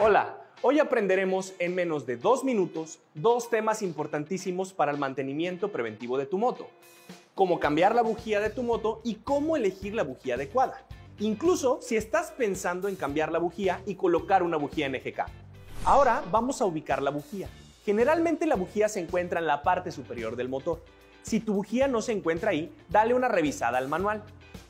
Hola, hoy aprenderemos en menos de dos minutos dos temas importantísimos para el mantenimiento preventivo de tu moto. Cómo cambiar la bujía de tu moto y cómo elegir la bujía adecuada. Incluso si estás pensando en cambiar la bujía y colocar una bujía NGK. Ahora vamos a ubicar la bujía. Generalmente la bujía se encuentra en la parte superior del motor. Si tu bujía no se encuentra ahí, dale una revisada al manual.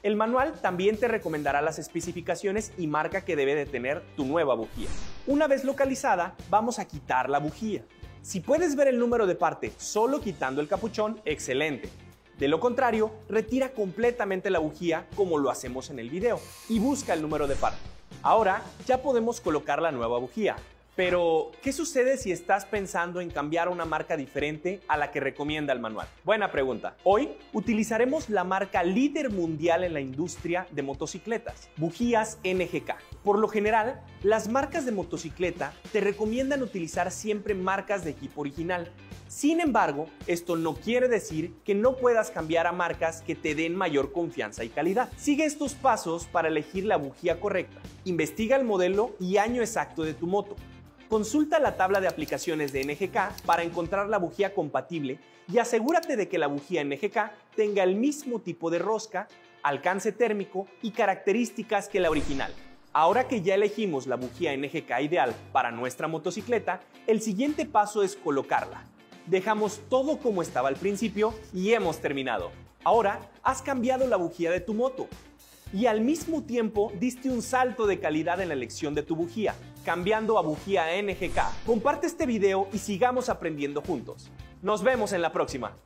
El manual también te recomendará las especificaciones y marca que debe de tener tu nueva bujía. Una vez localizada, vamos a quitar la bujía. Si puedes ver el número de parte solo quitando el capuchón, excelente. De lo contrario, retira completamente la bujía como lo hacemos en el video y busca el número de parte. Ahora ya podemos colocar la nueva bujía. Pero, ¿qué sucede si estás pensando en cambiar una marca diferente a la que recomienda el manual? Buena pregunta. Hoy utilizaremos la marca líder mundial en la industria de motocicletas, bujías NGK. Por lo general, las marcas de motocicleta te recomiendan utilizar siempre marcas de equipo original. Sin embargo, esto no quiere decir que no puedas cambiar a marcas que te den mayor confianza y calidad. Sigue estos pasos para elegir la bujía correcta. Investiga el modelo y año exacto de tu moto. Consulta la tabla de aplicaciones de NGK para encontrar la bujía compatible y asegúrate de que la bujía NGK tenga el mismo tipo de rosca, alcance térmico y características que la original. Ahora que ya elegimos la bujía NGK ideal para nuestra motocicleta, el siguiente paso es colocarla. Dejamos todo como estaba al principio y hemos terminado. Ahora has cambiado la bujía de tu moto y al mismo tiempo diste un salto de calidad en la elección de tu bujía, cambiando a bujía NGK. Comparte este video y sigamos aprendiendo juntos. Nos vemos en la próxima.